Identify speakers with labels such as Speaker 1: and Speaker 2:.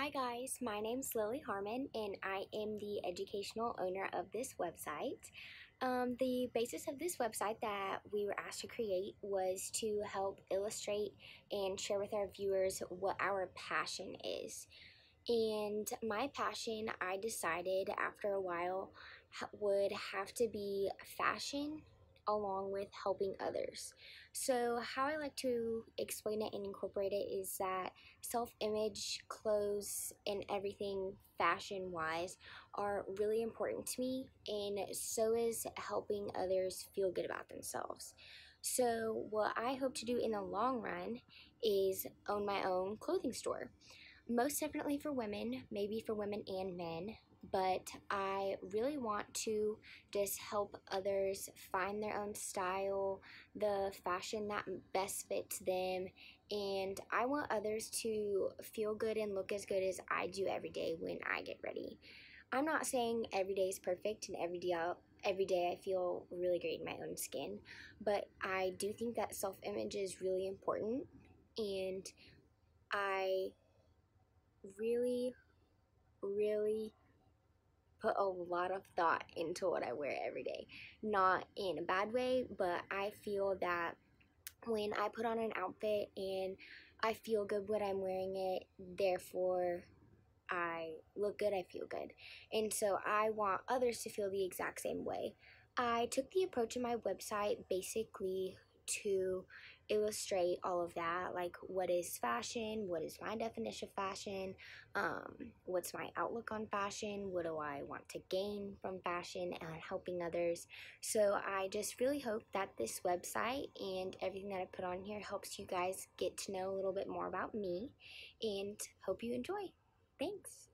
Speaker 1: Hi guys, my name's Lillie Harman and I am the educational owner of this website. Um, the basis of this website that we were asked to create was to help illustrate and share with our viewers what our passion is. And my passion, I decided after a while, would have to be fashion along with helping others. So, how I like to explain it and incorporate it is that self image, clothes, and everything fashion wise are really important to me, and so is helping others feel good about themselves. So, what I hope to do in the long run is own my own clothing store. Most definitely for women, maybe for women and men, but I really want to just help others find their own style, the fashion that best fits them, and I want others to feel good and look as good as I do every day when I get ready. I'm not saying every day is perfect and every day every day I feel really great in my own skin, but I do think that self-image is really important and I really really put a lot of thought into what I wear every day. Not in a bad way, but I feel that when I put on an outfit and I feel good when I'm wearing it, therefore I look good, I feel good. And so I want others to feel the exact same way. I took the approach in my website basically to illustrate all of that like what is fashion? What is my definition of fashion? Um, what's my outlook on fashion? What do i want to gain from fashion and helping others? So i just really hope that this website and everything that i put on here helps you guys get to know a little bit more about me and hope you enjoy. Thanks